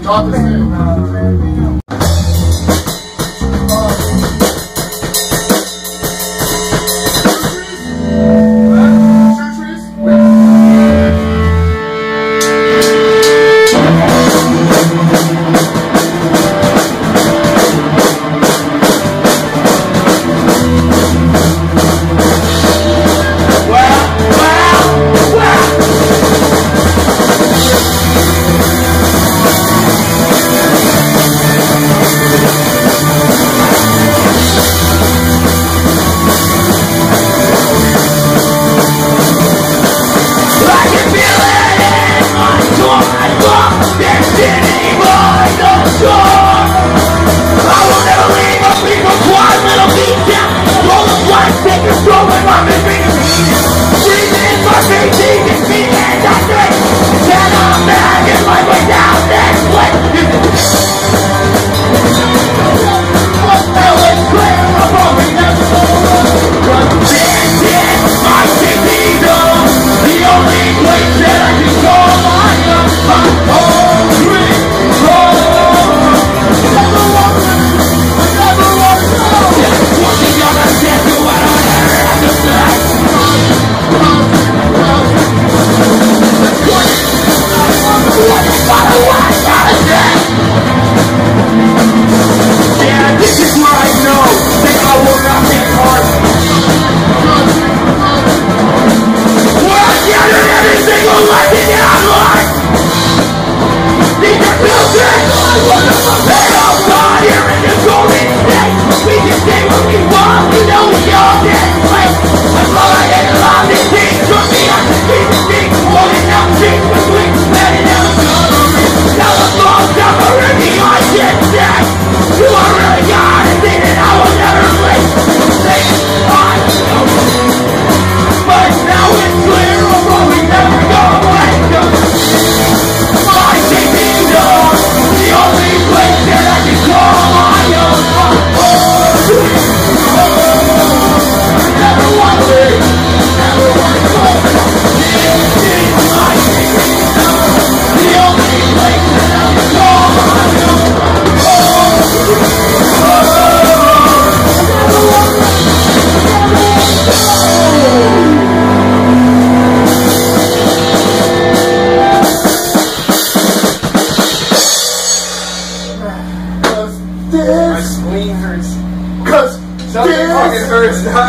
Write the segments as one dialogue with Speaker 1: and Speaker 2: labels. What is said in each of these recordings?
Speaker 1: In God's name. Hurts,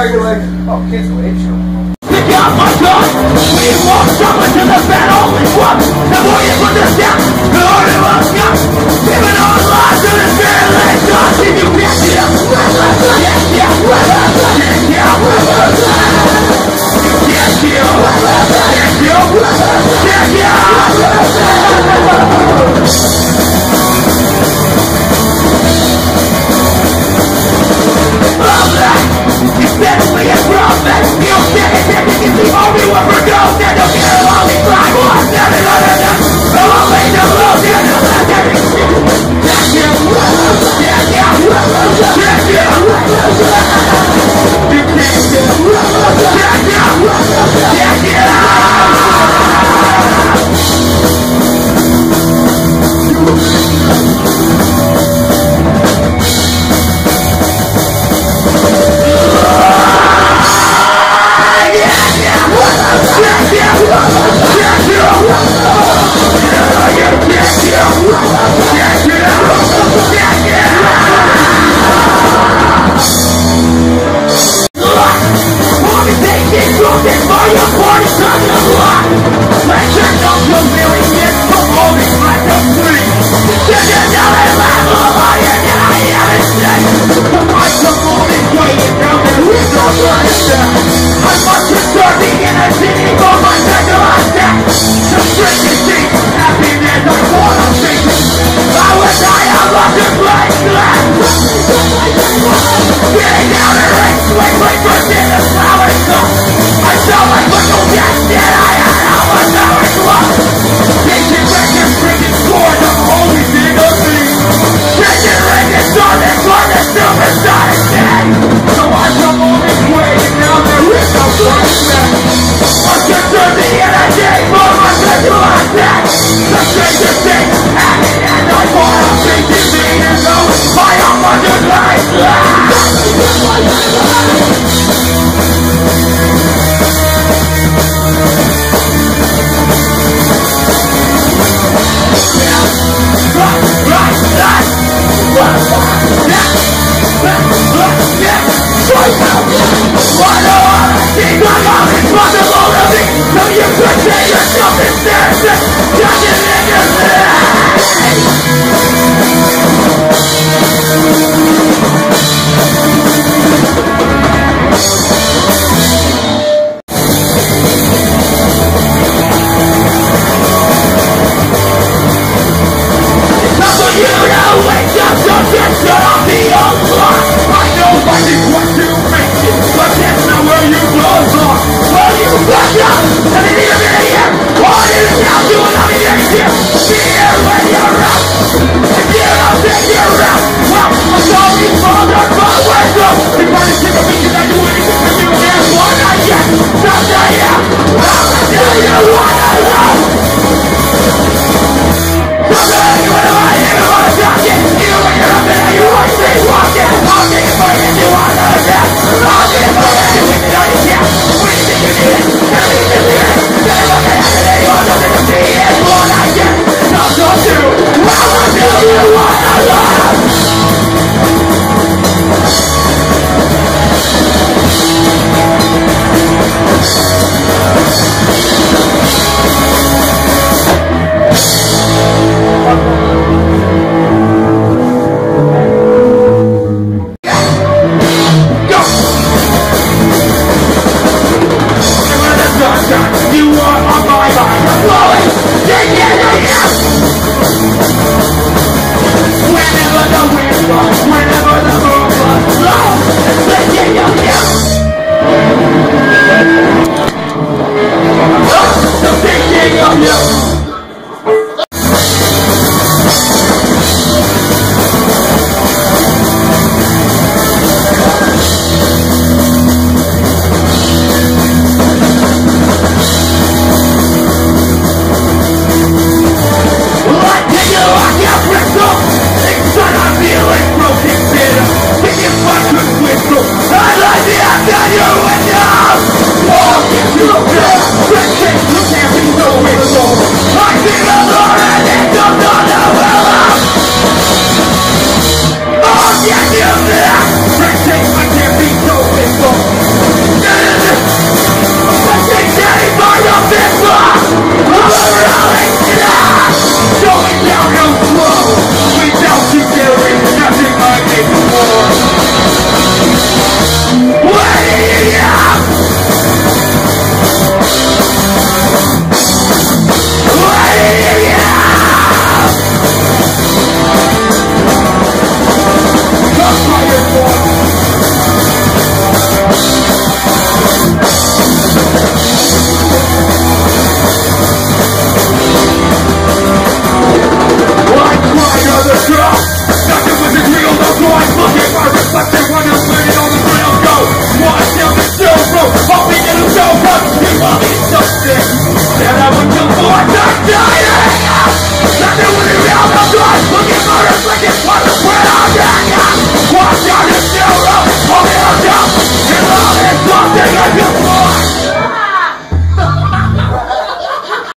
Speaker 1: You're like, oh, cancel it, show.
Speaker 2: Pick up my gun! We walked up into the battle warriors put us down! The order was
Speaker 1: you what I love